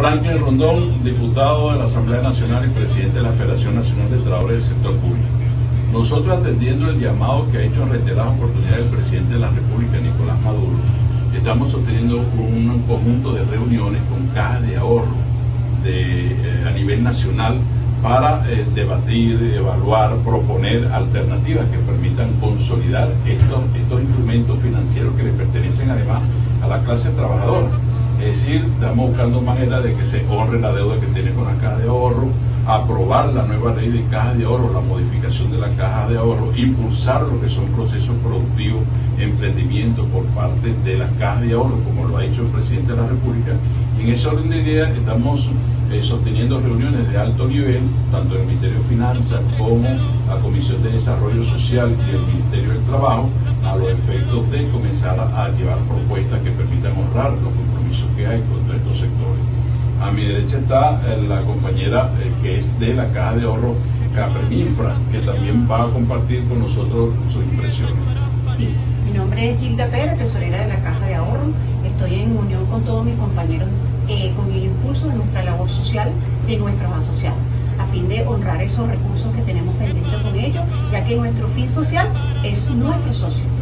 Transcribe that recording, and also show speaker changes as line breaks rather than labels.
Franklin Rondón, diputado de la Asamblea Nacional y presidente de la Federación Nacional de Trabajadores del Sector Público. Nosotros atendiendo el llamado que ha hecho en reiteradas oportunidades el presidente de la República, Nicolás Maduro, estamos sosteniendo un conjunto de reuniones con cajas de ahorro eh, a nivel nacional para eh, debatir, evaluar, proponer alternativas que permitan consolidar estos, estos instrumentos financieros que le pertenecen además a la clase trabajadora. Es decir, estamos buscando maneras de que se honre la deuda que tiene con la caja de ahorro, aprobar la nueva ley de caja de ahorro, la modificación de la caja de ahorro, impulsar lo que son procesos productivos, emprendimiento por parte de la caja de ahorro, como lo ha dicho el presidente de la República. En ese orden de ideas estamos eh, sosteniendo reuniones de alto nivel, tanto en el Ministerio de Finanzas como la Comisión de Desarrollo Social y el Ministerio del Trabajo, a los efectos de comenzar a, llevar propuestas que permitan honrar los que hay contra estos sectores. A mi derecha está eh, la compañera eh, que es de la Caja de Ahorro Capreminfra, que también va a compartir con nosotros sus impresiones.
Sí, mi nombre es Gilda Pérez, tesorera de la Caja de Ahorro. Estoy en unión con todos mis compañeros eh, con el impulso de nuestra labor social de nuestros asociados a fin de honrar esos recursos que tenemos pendientes con ellos, ya que nuestro fin social es nuestro socio.